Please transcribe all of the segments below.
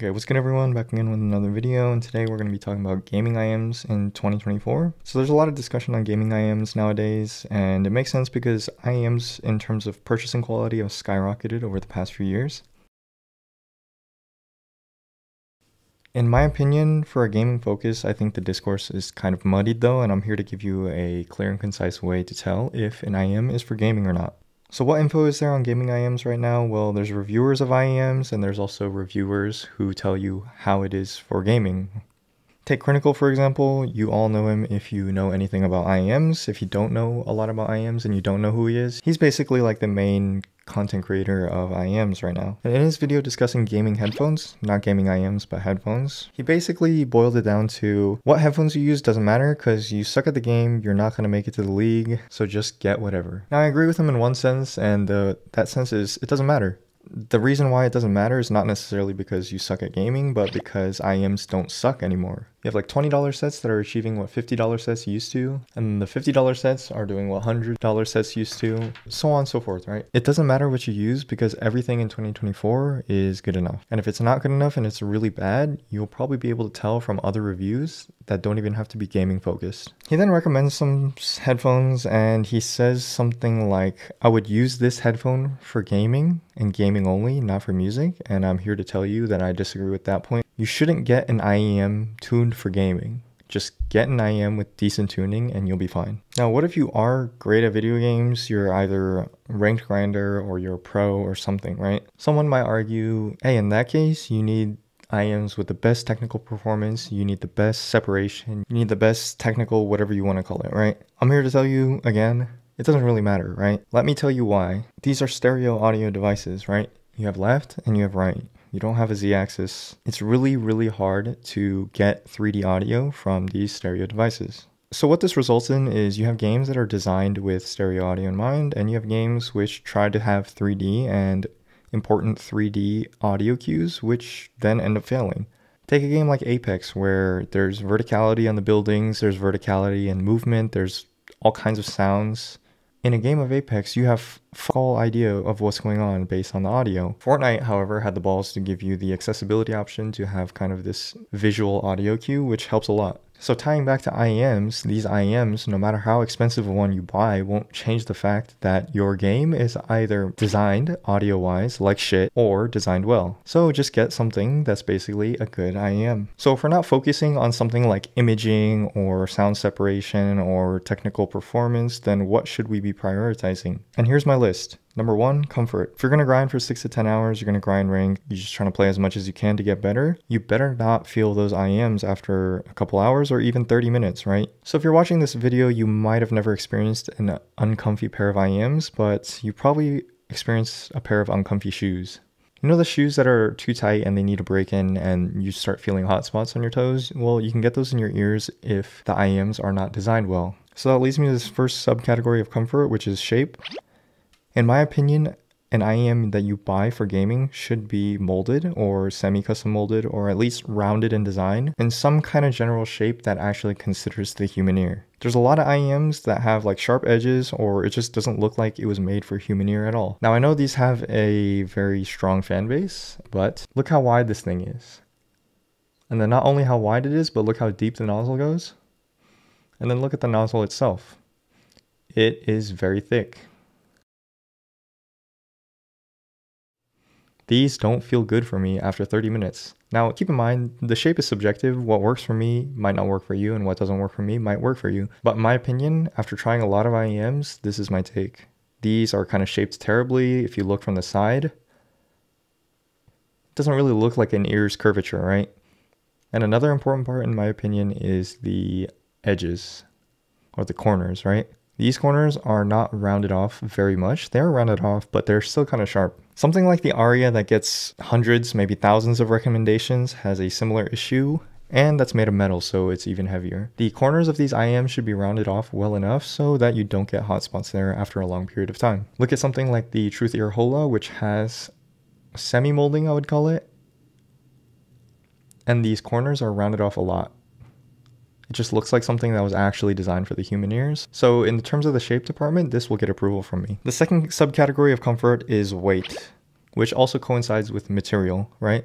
Okay, what's good everyone? Back again with another video and today we're going to be talking about gaming IEMs in 2024. So there's a lot of discussion on gaming IEMs nowadays and it makes sense because IEMs in terms of purchasing quality have skyrocketed over the past few years. In my opinion, for a gaming focus, I think the discourse is kind of muddied though and I'm here to give you a clear and concise way to tell if an IEM is for gaming or not. So what info is there on gaming IEMs right now? Well, there's reviewers of IEMs and there's also reviewers who tell you how it is for gaming. Take Crinacle for example, you all know him if you know anything about IEMs. If you don't know a lot about IEMs and you don't know who he is, he's basically like the main content creator of IEMs right now. And in his video discussing gaming headphones, not gaming IEMs, but headphones, he basically boiled it down to what headphones you use doesn't matter because you suck at the game, you're not going to make it to the league, so just get whatever. Now I agree with him in one sense, and uh, that sense is it doesn't matter the reason why it doesn't matter is not necessarily because you suck at gaming, but because IEMs don't suck anymore. You have like $20 sets that are achieving what $50 sets used to, and the $50 sets are doing what $100 sets used to, so on and so forth, right? It doesn't matter what you use because everything in 2024 is good enough. And if it's not good enough and it's really bad, you'll probably be able to tell from other reviews that don't even have to be gaming focused. He then recommends some headphones and he says something like, I would use this headphone for gaming and gaming only, not for music. And I'm here to tell you that I disagree with that point. You shouldn't get an IEM tuned for gaming. Just get an IEM with decent tuning and you'll be fine. Now, what if you are great at video games? You're either ranked grinder or you're a pro or something, right? Someone might argue, hey, in that case, you need IEMs with the best technical performance, you need the best separation, you need the best technical whatever you want to call it, right? I'm here to tell you again, it doesn't really matter, right? Let me tell you why. These are stereo audio devices, right? You have left and you have right you don't have a z-axis, it's really, really hard to get 3D audio from these stereo devices. So what this results in is you have games that are designed with stereo audio in mind, and you have games which try to have 3D and important 3D audio cues, which then end up failing. Take a game like Apex, where there's verticality on the buildings, there's verticality and movement, there's all kinds of sounds, in a game of Apex, you have full idea of what's going on based on the audio. Fortnite, however, had the balls to give you the accessibility option to have kind of this visual audio cue, which helps a lot. So tying back to IEMs, these IEMs, no matter how expensive a one you buy, won't change the fact that your game is either designed audio-wise like shit or designed well. So just get something that's basically a good IEM. So if we're not focusing on something like imaging or sound separation or technical performance, then what should we be prioritizing? And here's my list. Number one, comfort. If you're gonna grind for six to 10 hours, you're gonna grind rank, you're just trying to play as much as you can to get better, you better not feel those IEMs after a couple hours or even 30 minutes, right? So if you're watching this video, you might have never experienced an uncomfy pair of IEMs, but you probably experienced a pair of uncomfy shoes. You know the shoes that are too tight and they need a break in and you start feeling hot spots on your toes? Well, you can get those in your ears if the IEMs are not designed well. So that leads me to this first subcategory of comfort, which is shape. In my opinion, an IEM that you buy for gaming should be molded or semi-custom molded or at least rounded in design in some kind of general shape that actually considers the human ear. There's a lot of IEMs that have like sharp edges or it just doesn't look like it was made for human ear at all. Now I know these have a very strong fan base, but look how wide this thing is. And then not only how wide it is, but look how deep the nozzle goes. And then look at the nozzle itself. It is very thick. These don't feel good for me after 30 minutes. Now, keep in mind, the shape is subjective. What works for me might not work for you, and what doesn't work for me might work for you. But my opinion, after trying a lot of IEMs, this is my take. These are kind of shaped terribly if you look from the side. It doesn't really look like an ear's curvature, right? And another important part, in my opinion, is the edges or the corners, right? These corners are not rounded off very much. They're rounded off, but they're still kind of sharp. Something like the Aria that gets hundreds, maybe thousands of recommendations has a similar issue and that's made of metal so it's even heavier. The corners of these IEMs should be rounded off well enough so that you don't get hot spots there after a long period of time. Look at something like the Truthear Hola which has semi-molding I would call it and these corners are rounded off a lot. It just looks like something that was actually designed for the human ears. So in terms of the shape department, this will get approval from me. The second subcategory of comfort is weight, which also coincides with material, right?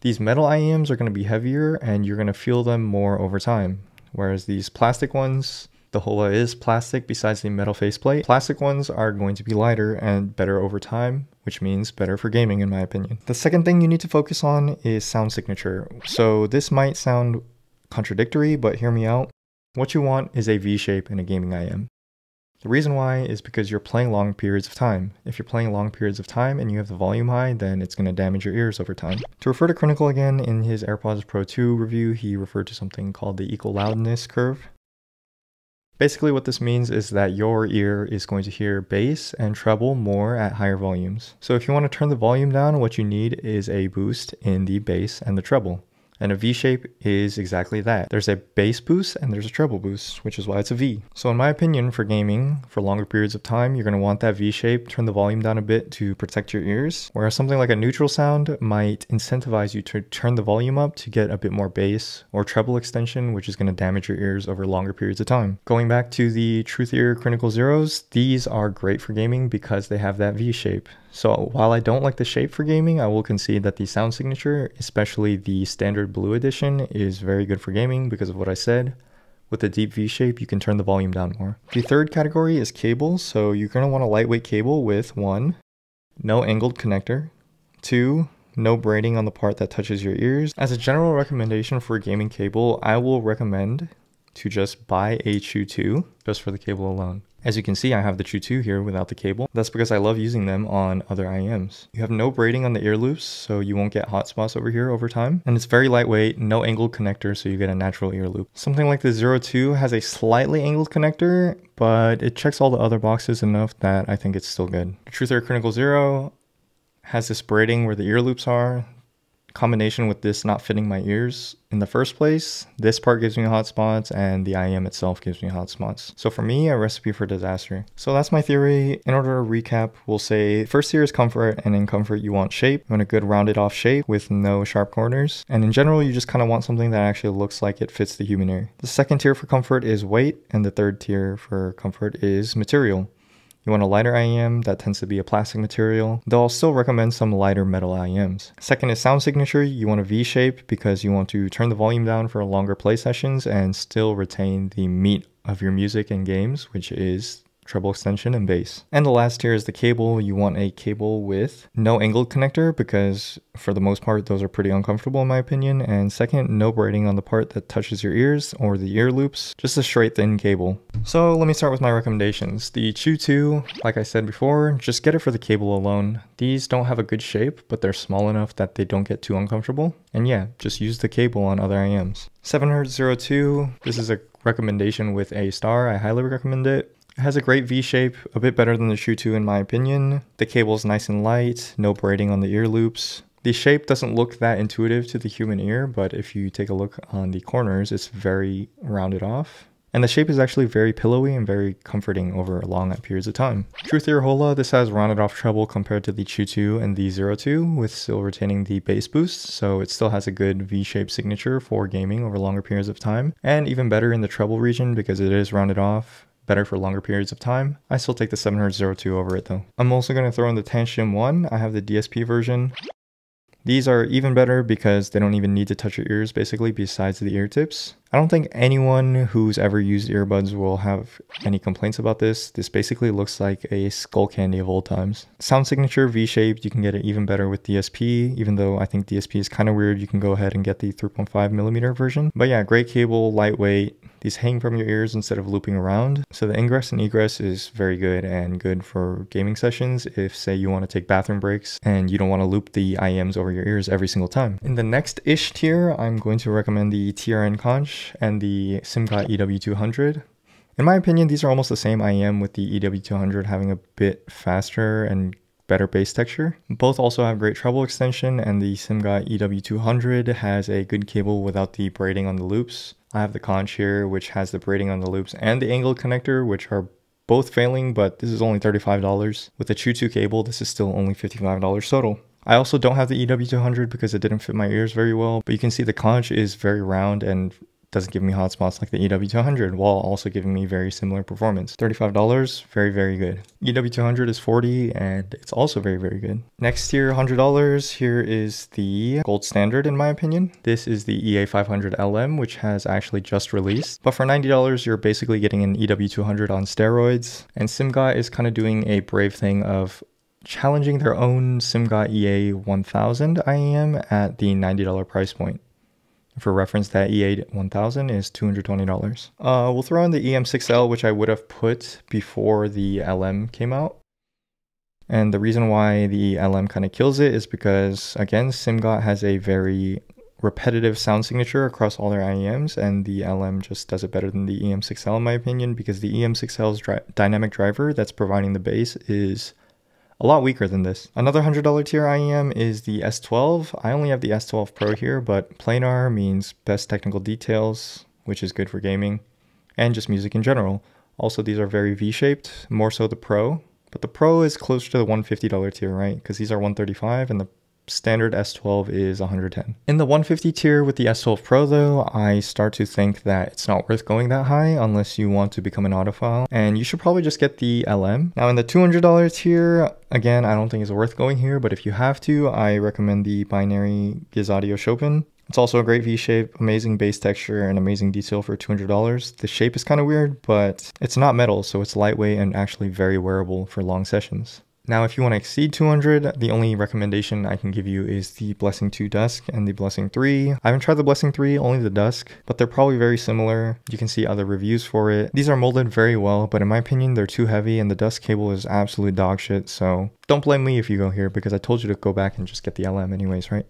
These metal IEMs are going to be heavier and you're going to feel them more over time. Whereas these plastic ones, the Hola is plastic besides the metal faceplate. Plastic ones are going to be lighter and better over time, which means better for gaming in my opinion. The second thing you need to focus on is sound signature. So this might sound contradictory, but hear me out. What you want is a V shape in a gaming IM. The reason why is because you're playing long periods of time. If you're playing long periods of time and you have the volume high, then it's going to damage your ears over time. To refer to Crinacle again, in his AirPods Pro 2 review, he referred to something called the equal loudness curve. Basically what this means is that your ear is going to hear bass and treble more at higher volumes. So if you want to turn the volume down, what you need is a boost in the bass and the treble. And a V shape is exactly that. There's a bass boost and there's a treble boost, which is why it's a V. So in my opinion, for gaming, for longer periods of time, you're gonna want that V shape, turn the volume down a bit to protect your ears. Whereas something like a neutral sound might incentivize you to turn the volume up to get a bit more bass or treble extension, which is gonna damage your ears over longer periods of time. Going back to the Truthear Crinacle Zeros, these are great for gaming because they have that V shape. So while I don't like the shape for gaming, I will concede that the sound signature, especially the standard blue edition, is very good for gaming because of what I said. With the deep V shape, you can turn the volume down more. The third category is cables. So you're going to want a lightweight cable with one, no angled connector, two, no braiding on the part that touches your ears. As a general recommendation for a gaming cable, I will recommend to just buy a Chu 2 just for the cable alone. As you can see, I have the Chu 2 here without the cable. That's because I love using them on other IEMs. You have no braiding on the ear loops, so you won't get hot spots over here over time. And it's very lightweight, no angled connector, so you get a natural ear loop. Something like the Zero 2 has a slightly angled connector, but it checks all the other boxes enough that I think it's still good. The Truthear Crinacle Zero has this braiding where the ear loops are combination with this not fitting my ears in the first place, this part gives me hot spots and the IEM itself gives me hot spots. So for me, a recipe for disaster. So that's my theory. In order to recap, we'll say first tier is comfort and in comfort you want shape. You want a good rounded off shape with no sharp corners. And in general, you just kind of want something that actually looks like it fits the human ear. The second tier for comfort is weight and the third tier for comfort is material. You want a lighter IEM that tends to be a plastic material, though I'll still recommend some lighter metal IEMs. Second is sound signature. You want a V shape because you want to turn the volume down for longer play sessions and still retain the meat of your music and games, which is treble extension, and bass. And the last tier is the cable. You want a cable with no angled connector because for the most part, those are pretty uncomfortable in my opinion. And second, no braiding on the part that touches your ears or the ear loops, just a straight thin cable. So let me start with my recommendations. The Chu 2, like I said before, just get it for the cable alone. These don't have a good shape, but they're small enough that they don't get too uncomfortable. And yeah, just use the cable on other IEMs. 702, this is a recommendation with a star. I highly recommend it. It has a great V shape, a bit better than the Chu 2 in my opinion. The cable is nice and light, no braiding on the ear loops. The shape doesn't look that intuitive to the human ear, but if you take a look on the corners, it's very rounded off. And the shape is actually very pillowy and very comforting over long periods of time. Truthear Hola, this has rounded off treble compared to the Chu 2 and the Zero 2 with still retaining the bass boost, so it still has a good V-shaped signature for gaming over longer periods of time. And even better in the treble region because it is rounded off better for longer periods of time. I still take the 702 over it though. I'm also going to throw in the Tanchjim 1. I have the DSP version. These are even better because they don't even need to touch your ears basically besides the ear tips. I don't think anyone who's ever used earbuds will have any complaints about this. This basically looks like a Skullcandy of old times. Sound signature V-shaped, you can get it even better with DSP, even though I think DSP is kind of weird. You can go ahead and get the 3.5 millimeter version. But yeah, great cable, lightweight, these hang from your ears instead of looping around. So the ingress and egress is very good and good for gaming sessions if say you want to take bathroom breaks and you don't want to loop the IEMs over your ears every single time. In the next ish tier, I'm going to recommend the TRN Conch and the SIMGOT EW200. In my opinion, these are almost the same IEM with the EW200 having a bit faster and better bass texture. Both also have great treble extension and the Simgot EW200 has a good cable without the braiding on the loops. I have the conch here which has the braiding on the loops and the angled connector which are both failing but this is only $35. With the Chu 2 cable this is still only $55 total. I also don't have the EW200 because it didn't fit my ears very well but you can see the conch is very round and doesn't give me hotspots like the EW200 while also giving me very similar performance. $35, very, very good. EW200 is 40 and it's also very, very good. Next tier, $100. Here is the gold standard in my opinion. This is the EA500LM, which has actually just released. But for $90, you're basically getting an EW200 on steroids. And SimGot is kind of doing a brave thing of challenging their own SimGot EA1000 IEM at the $90 price point. For reference, that EA1000 is $220. Uh, we'll throw in the EM6L, which I would have put before the LM came out. And the reason why the LM kind of kills it is because, again, SimGot has a very repetitive sound signature across all their IEMs, and the LM just does it better than the EM6L, in my opinion, because the EM6L's dri dynamic driver that's providing the bass is a lot weaker than this. Another $100 tier IEM is the S12. I only have the S12 Pro here, but planar means best technical details, which is good for gaming, and just music in general. Also, these are very V-shaped, more so the Pro, but the Pro is closer to the $150 tier, right? Because these are 135 and the standard S12 is 110. In the 150 tier with the S12 Pro though, I start to think that it's not worth going that high unless you want to become an audiophile and you should probably just get the LM. Now in the $200 tier, again, I don't think it's worth going here, but if you have to, I recommend the binary Gizaudio Chopin. It's also a great V-shape, amazing bass texture, and amazing detail for $200. The shape is kind of weird, but it's not metal, so it's lightweight and actually very wearable for long sessions. Now, if you want to exceed 200, the only recommendation I can give you is the Blessing 2 Dusk and the Blessing 3. I haven't tried the Blessing 3, only the Dusk, but they're probably very similar. You can see other reviews for it. These are molded very well, but in my opinion, they're too heavy and the Dusk cable is absolute dog shit, so don't blame me if you go here because I told you to go back and just get the LM anyways, right?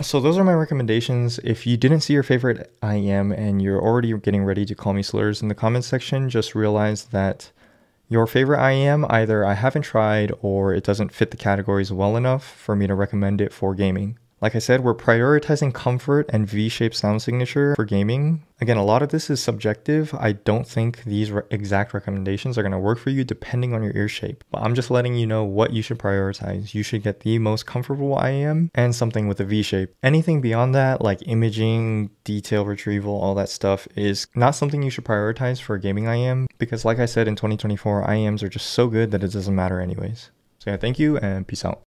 So those are my recommendations. If you didn't see your favorite IEM and you're already getting ready to call me slurs in the comments section, just realize that your favorite IEM, either I haven't tried or it doesn't fit the categories well enough for me to recommend it for gaming. Like I said, we're prioritizing comfort and V-shaped sound signature for gaming. Again, a lot of this is subjective. I don't think these re exact recommendations are going to work for you depending on your ear shape. But I'm just letting you know what you should prioritize. You should get the most comfortable IEM and something with a V-shape. Anything beyond that, like imaging, detail retrieval, all that stuff is not something you should prioritize for a gaming IEM because like I said in 2024, IEMs are just so good that it doesn't matter anyways. So yeah, thank you and peace out.